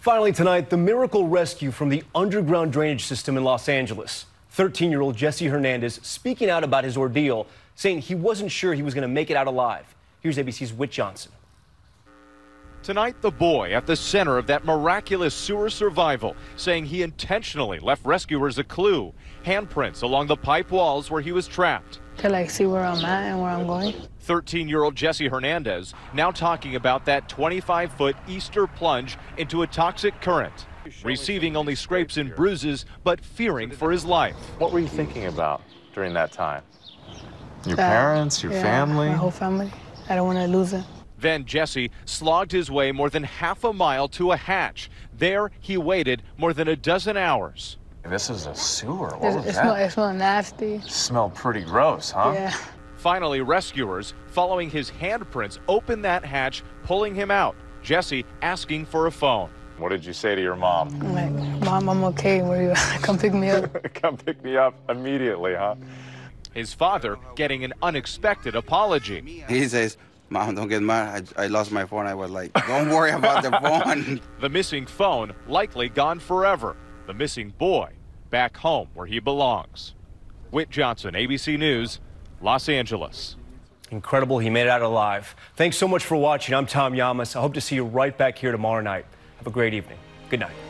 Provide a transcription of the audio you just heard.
Finally tonight, the miracle rescue from the underground drainage system in Los Angeles. 13-year-old Jesse Hernandez speaking out about his ordeal, saying he wasn't sure he was going to make it out alive. Here's ABC's Whit Johnson. Tonight, the boy at the center of that miraculous sewer survival, saying he intentionally left rescuers a clue handprints along the pipe walls where he was trapped. To like see where I'm at and where I'm going. 13 year old Jesse Hernandez now talking about that 25 foot Easter plunge into a toxic current, receiving only scrapes and bruises, but fearing for his life. What were you thinking about during that time? Your uh, parents, your yeah, family? My whole family. I don't want to lose them. Then Jesse slogged his way more than half a mile to a hatch. There, he waited more than a dozen hours. This is a sewer. What was it, that? Smell, it smelled nasty. Smelled pretty gross, huh? Yeah. Finally, rescuers, following his handprints, opened that hatch, pulling him out. Jesse asking for a phone. What did you say to your mom? I'm like, Mom, I'm okay. Where you Come pick me up. Come pick me up immediately, huh? His father getting an unexpected apology. He says, Mom, don't get mad. I, I lost my phone. I was like, don't worry about the phone. the missing phone likely gone forever. The missing boy back home where he belongs. Whit Johnson, ABC News, Los Angeles. Incredible. He made it out alive. Thanks so much for watching. I'm Tom Llamas. I hope to see you right back here tomorrow night. Have a great evening. Good night.